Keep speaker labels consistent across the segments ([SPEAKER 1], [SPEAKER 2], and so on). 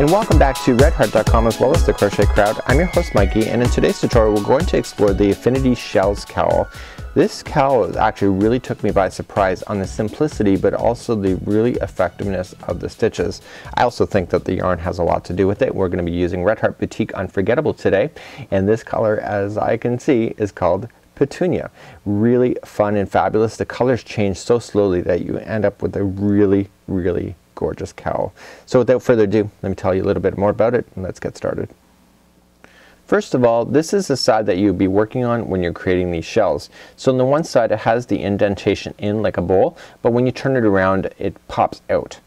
[SPEAKER 1] And welcome back to redheart.com as well as the Crochet Crowd. I'm your host Mikey and in today's tutorial we're going to explore the Infinity Shells cowl. This cowl actually really took me by surprise on the simplicity but also the really effectiveness of the stitches. I also think that the yarn has a lot to do with it. We're going to be using Red Heart Boutique Unforgettable today and this color as I can see is called Petunia. Really fun and fabulous. The colors change so slowly that you end up with a really really gorgeous cowl. So without further ado let me tell you a little bit more about it and let's get started. First of all, this is the side that you'll be working on when you're creating these shells. So on the one side it has the indentation in like a bowl, but when you turn it around it pops out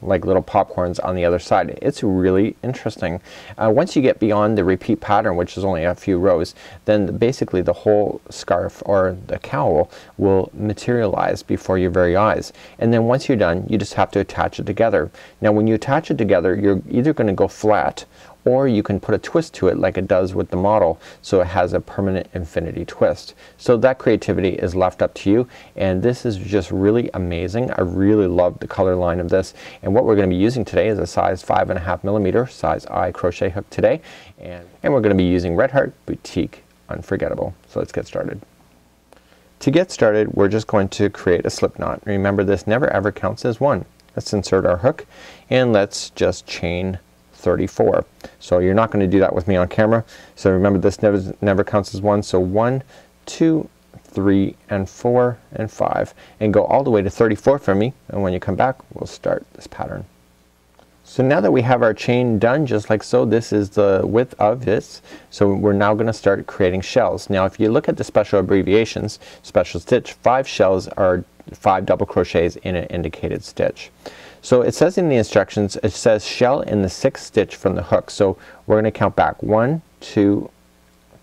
[SPEAKER 1] like little popcorns on the other side. It's really interesting. Uh, once you get beyond the repeat pattern which is only a few rows then basically the whole scarf or the cowl will materialize before your very eyes. And then once you're done you just have to attach it together. Now when you attach it together you're either gonna go flat or you can put a twist to it like it does with the model so it has a permanent infinity twist. So that creativity is left up to you and this is just really amazing. I really love the color line of this and what we're gonna be using today is a size five and a half millimeter size I crochet hook today and, and we're gonna be using Red Heart Boutique Unforgettable. So let's get started. To get started we're just going to create a slip knot. Remember this never ever counts as one. Let's insert our hook and let's just chain 34. So you're not going to do that with me on camera. So remember this never, never counts as one. So one, two, three, and four, and five. And go all the way to 34 for me. And when you come back we'll start this pattern. So now that we have our chain done just like so, this is the width of this. So we're now gonna start creating shells. Now if you look at the special abbreviations, special stitch, five shells are five double crochets in an indicated stitch. So it says in the instructions, it says shell in the sixth stitch from the hook. So we're going to count back one, two,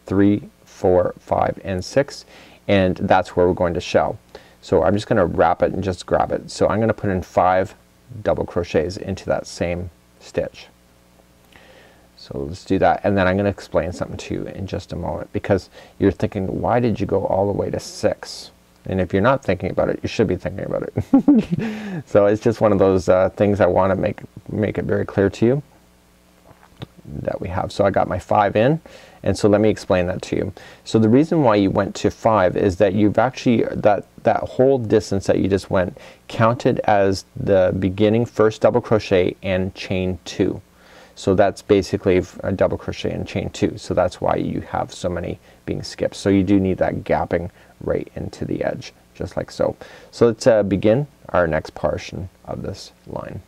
[SPEAKER 1] three, four, five, and six, and that's where we're going to shell. So I'm just going to wrap it and just grab it. So I'm going to put in five double crochets into that same stitch. So let's do that and then I'm gonna explain something to you in just a moment because you're thinking why did you go all the way to six? And if you're not thinking about it, you should be thinking about it. so it's just one of those uh, things I want to make make it very clear to you that we have. So I got my five in and so let me explain that to you. So the reason why you went to five is that you've actually that that whole distance that you just went counted as the beginning first double crochet and chain two. So that's basically a double crochet and chain two. So that's why you have so many being skipped. So you do need that gapping right into the edge just like so. So let's uh, begin our next portion of this line.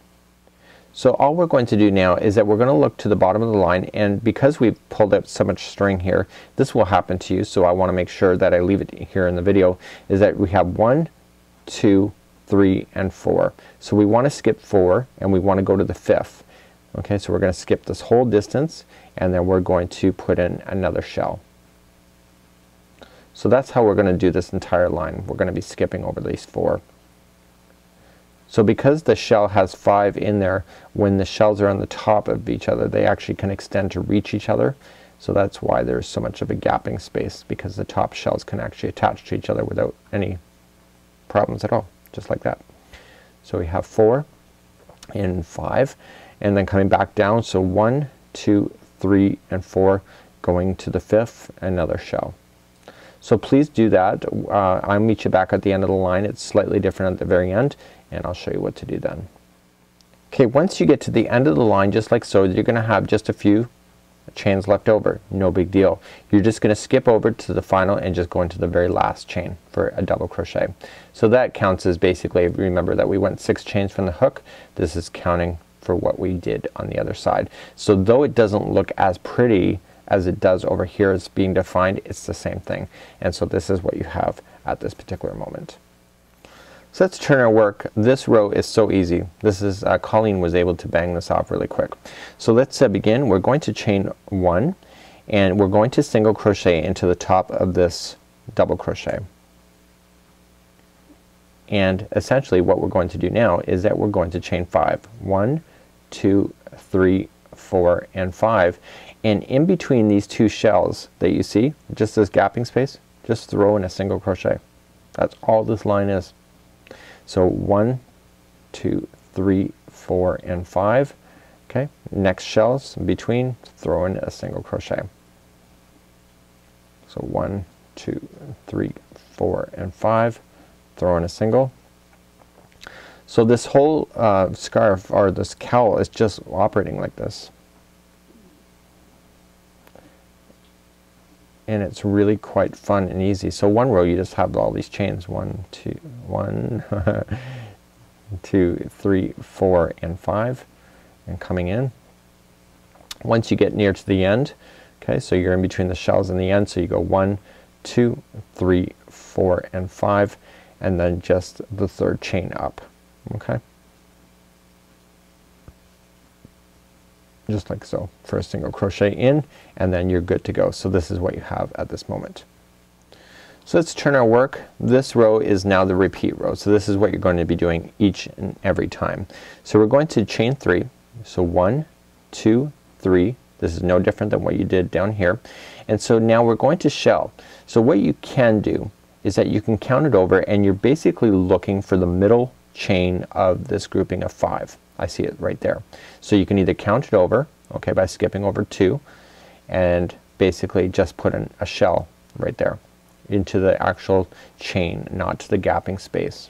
[SPEAKER 1] So all we're going to do now is that we're going to look to the bottom of the line and because we've pulled out so much string here this will happen to you so I want to make sure that I leave it here in the video is that we have one two three and four. So we want to skip four and we want to go to the fifth. Okay so we're going to skip this whole distance and then we're going to put in another shell. So that's how we're gonna do this entire line. We're gonna be skipping over these four. So because the shell has five in there, when the shells are on the top of each other they actually can extend to reach each other. So that's why there's so much of a gapping space because the top shells can actually attach to each other without any problems at all. Just like that. So we have four and five and then coming back down. So one, two, three, and four going to the fifth another shell. So please do that. Uh, I'll meet you back at the end of the line. It's slightly different at the very end and I'll show you what to do then. Okay, once you get to the end of the line just like so, you're gonna have just a few chains left over. No big deal. You're just gonna skip over to the final and just go into the very last chain for a double crochet. So that counts as basically, remember that we went six chains from the hook. This is counting for what we did on the other side. So though it doesn't look as pretty as it does over here it's being defined it's the same thing and so this is what you have at this particular moment. So let's turn our work. This row is so easy. This is uh, Colleen was able to bang this off really quick. So let's uh, begin. We're going to chain one and we're going to single crochet into the top of this double crochet. And essentially what we're going to do now is that we're going to chain five. One, two, three, four, and five and in between these two shells that you see just this gapping space just throw in a single crochet that's all this line is so one two three four and five Okay, next shells in between, throw in a single crochet. So one, two, three, four, and five, throw in a single. So this whole uh, scarf or this cowl is just operating like this. And it's really quite fun and easy. So one row you just have all these chains. One, two, one, two, three, four, and five. And coming in. Once you get near to the end, okay, so you're in between the shells and the end, so you go one, two, three, four, and five, and then just the third chain up okay just like so a single crochet in and then you're good to go. So this is what you have at this moment. So let's turn our work. This row is now the repeat row. So this is what you're going to be doing each and every time. So we're going to chain three. So one two three. This is no different than what you did down here. And so now we're going to shell. So what you can do is that you can count it over and you're basically looking for the middle chain of this grouping of five. I see it right there. So you can either count it over okay by skipping over two and basically just put in a shell right there into the actual chain not to the gapping space.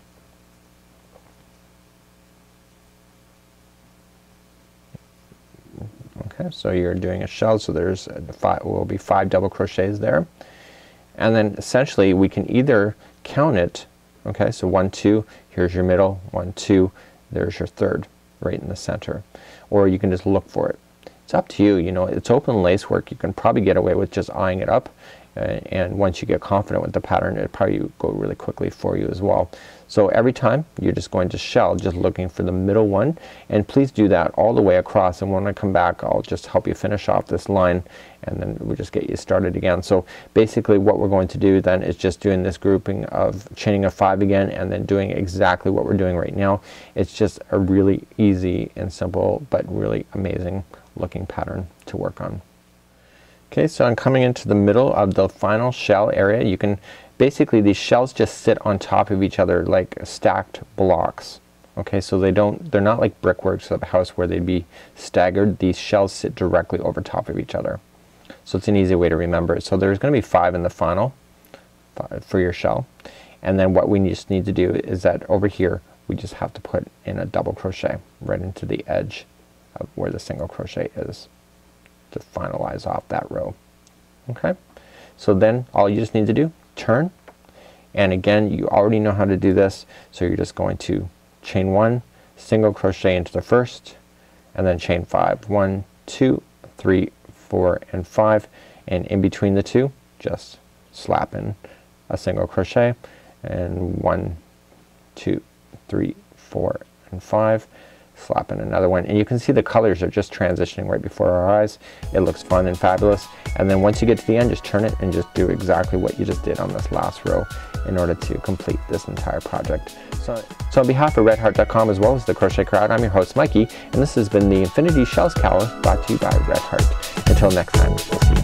[SPEAKER 1] Okay, so you're doing a shell so there's five will be five double crochets there and then essentially we can either count it okay so one two here's your middle one two there's your third right in the center or you can just look for it. It's up to you you know. It's open lace work. You can probably get away with just eyeing it up Uh, and once you get confident with the pattern it probably go really quickly for you as well so every time you're just going to shell just looking for the middle one and please do that all the way across and when I come back I'll just help you finish off this line and then we'll just get you started again. So basically what we're going to do then is just doing this grouping of chaining of five again and then doing exactly what we're doing right now. It's just a really easy and simple but really amazing looking pattern to work on. Okay, so I'm coming into the middle of the final shell area. You can basically these shells just sit on top of each other like stacked blocks. Okay, so they don't they're not like brickworks of a house where they'd be staggered. These shells sit directly over top of each other. So it's an easy way to remember. So there's gonna be five in the final for your shell. And then what we just need to do is that over here we just have to put in a double crochet right into the edge of where the single crochet is to finalize off that row. Okay, so then all you just need to do turn. And again you already know how to do this so you're just going to chain one single crochet into the first and then chain five. One two three four and five. And in between the two just slap in a single crochet. And one two three four and five slap in another one. And you can see the colors are just transitioning right before our eyes. It looks fun and fabulous. And then once you get to the end just turn it and just do exactly what you just did on this last row in order to complete this entire project. So, so on behalf of redheart.com as well as the crochet crowd I'm your host Mikey. And this has been the infinity shells cowl brought to you by Red Heart. Until next time we'll